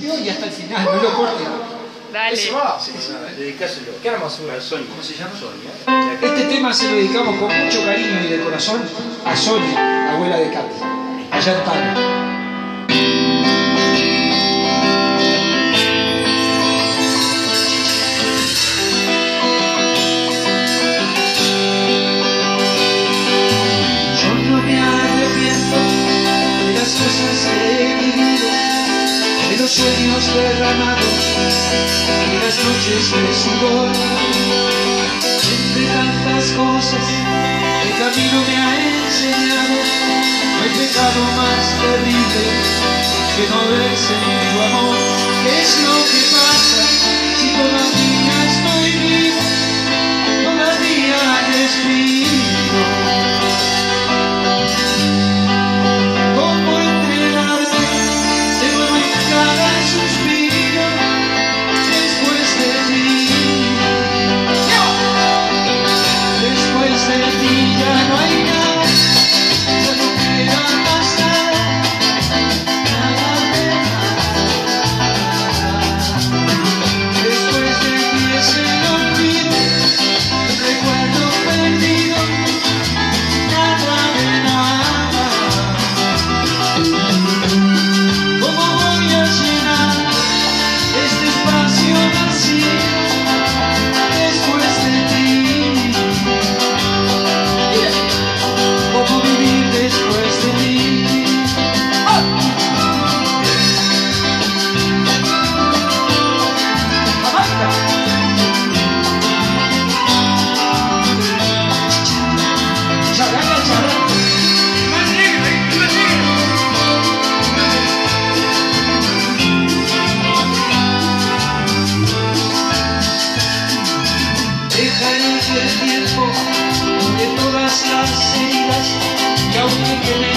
Y hasta el final, no lo cortes. Dale. Ese va, sí, sí. Dedicáselo. Qué hermosura. Sonia. ¿Cómo se llama? Sonia. Este tema se lo dedicamos con mucho cariño y de corazón a Sonia, abuela de Katy, allá en Tano. sueños derramados y las noches de sudor. Entre tantas cosas el camino me ha enseñado, no hay pecado más terrible que no haber tu amor. ¿Qué es lo que pasa si todavía tiempo de todas las heridas que aún me.